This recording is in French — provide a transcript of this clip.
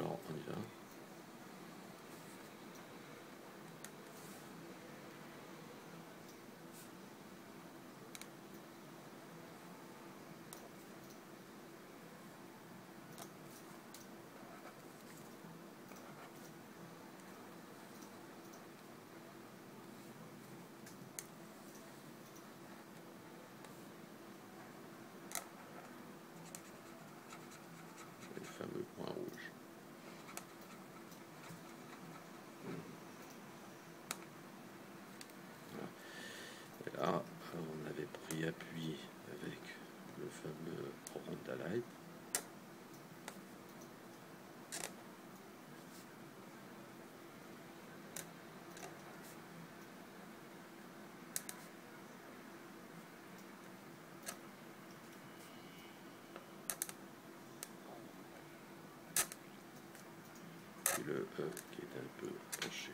at all, Anita. Avait pris appui avec le fameux Ronda Light. Et le E qui est un peu penché.